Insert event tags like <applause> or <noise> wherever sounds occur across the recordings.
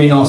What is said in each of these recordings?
悲しみの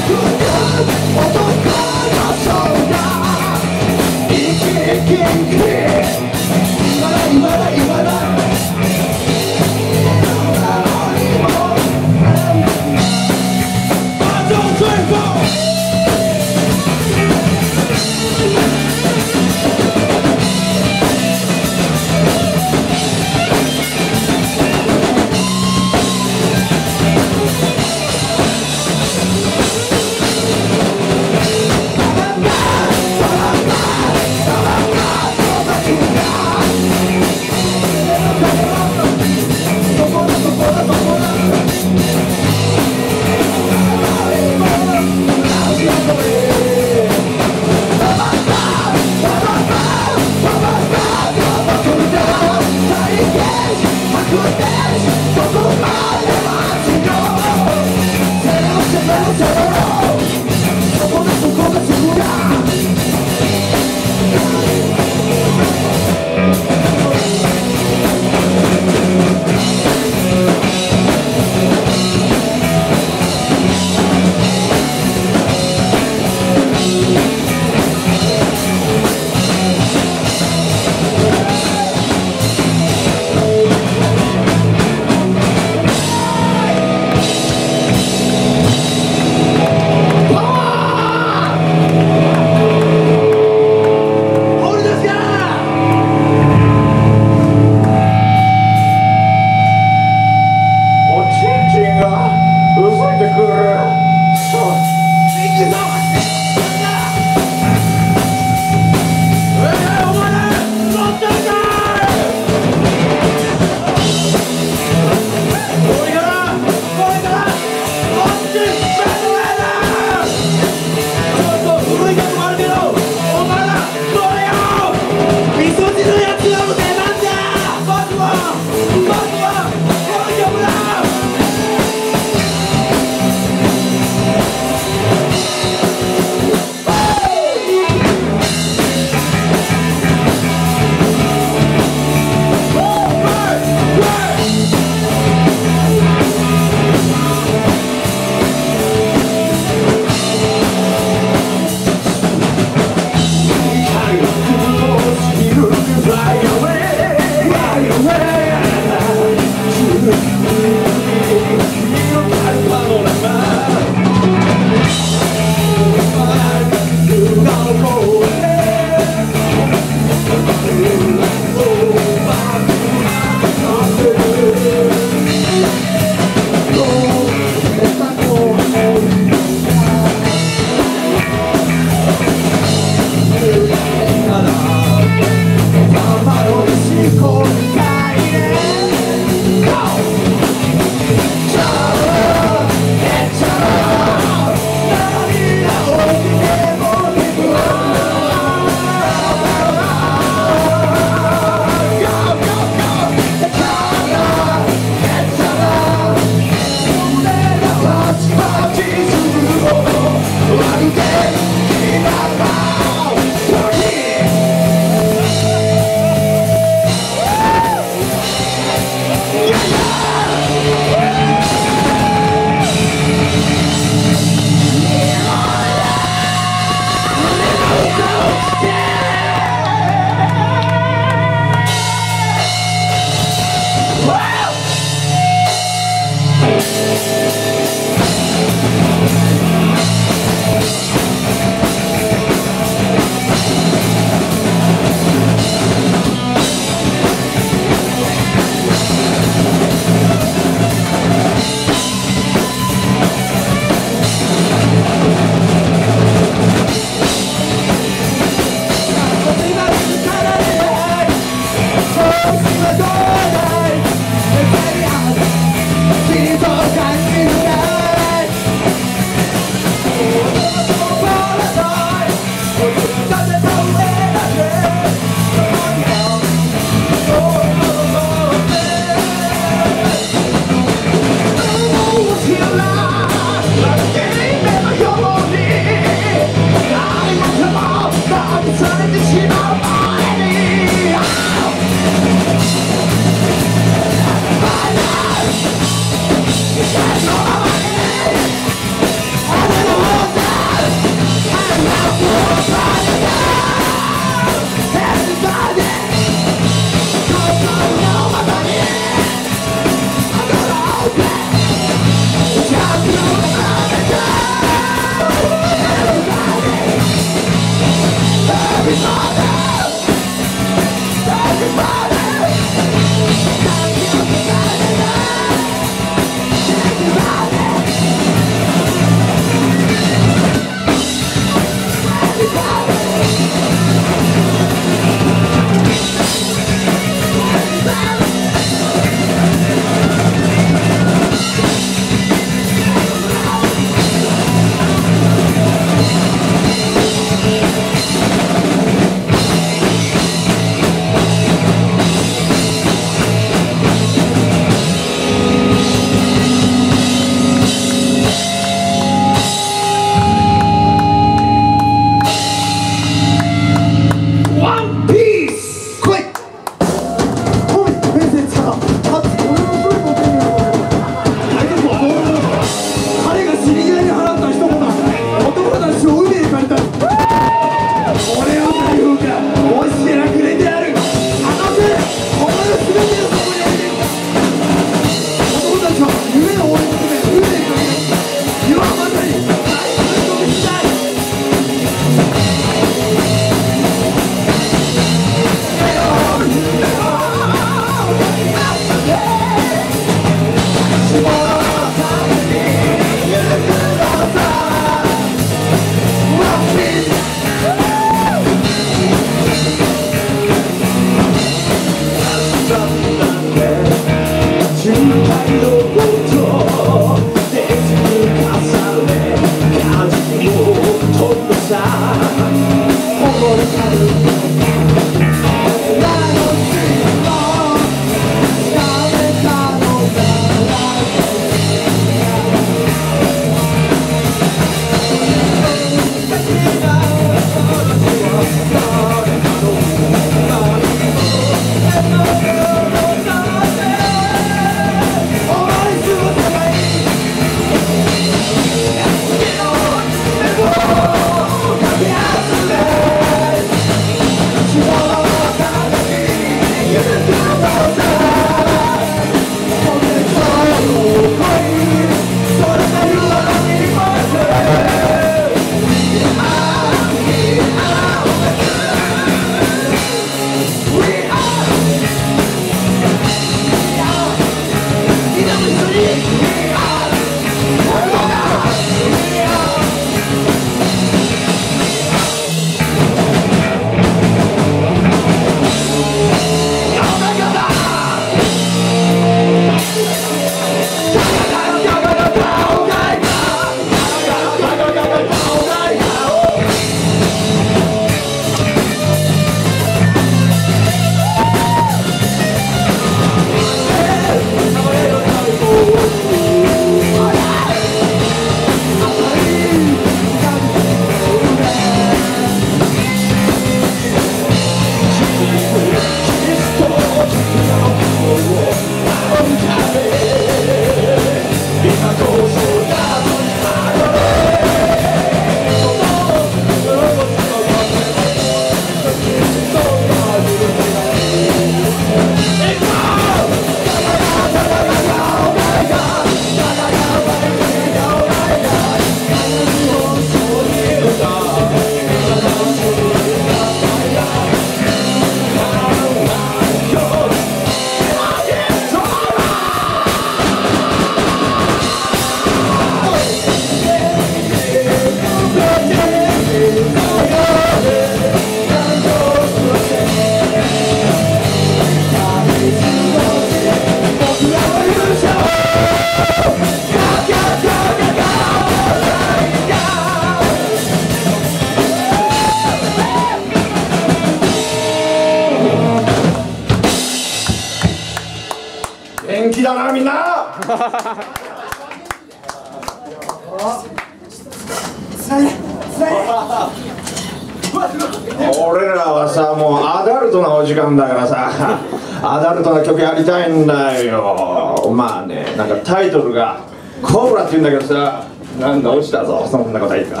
俺らはさもうアダルトなお時間だからさアダルトな曲やりたいんだよまあねなんかタイトルが「コブラ」って言うんだけどさなんだ落ちたぞそんなことはいいか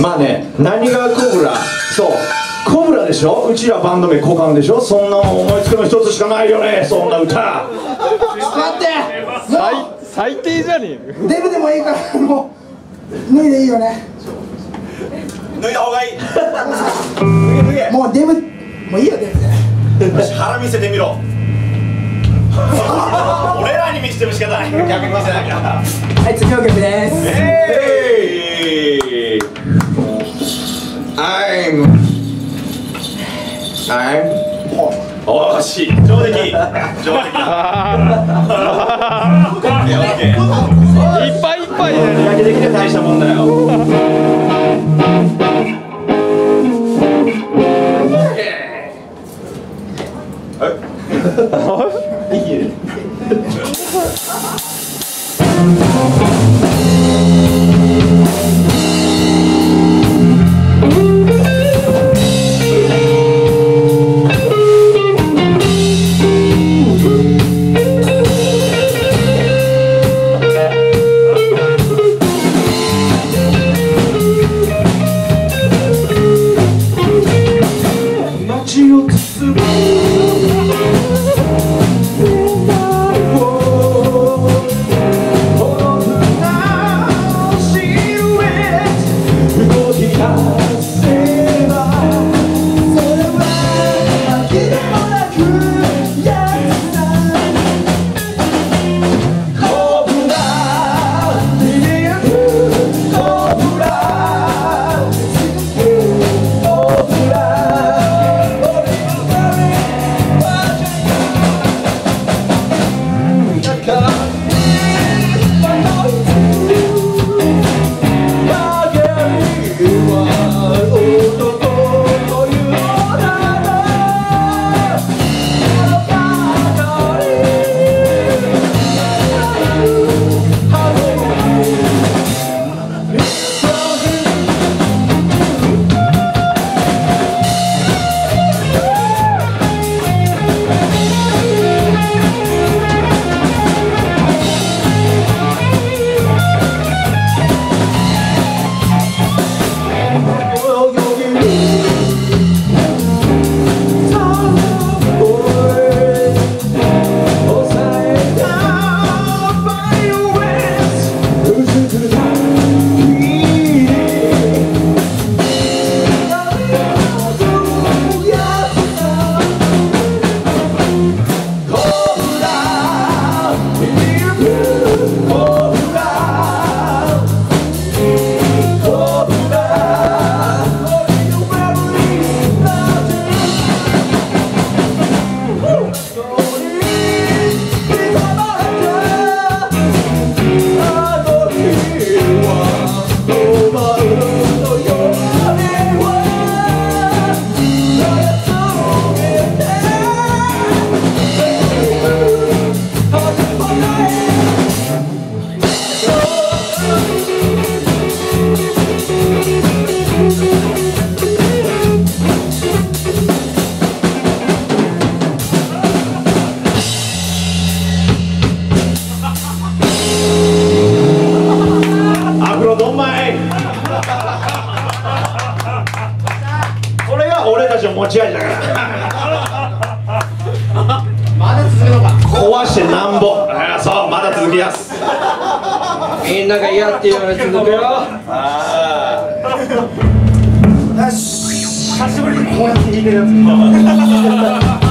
まあね何がコブラ？そう。コブラでしょ？うちらバンド名交換でしょ？そんな思いつくの一つしかないよね。そんな歌。待って。最最低じゃねえよ。デブでもいいからもう脱いでいいよね。脱いだ方がいい。<laughs> もうデブもういいよデブで。よし腹見せてみろ <laughs> 俺らに見せても仕方ない。逆に見せなきゃはい次の曲です。えい I'm I'm おーし上出来。上出来 <laughs> 持ち味だから。まだ続くのか。壊してなんぼ。そうまだ続きます。みんなが嫌って言うのに続くよよし。久しぶりにこうやって弾いてるやつ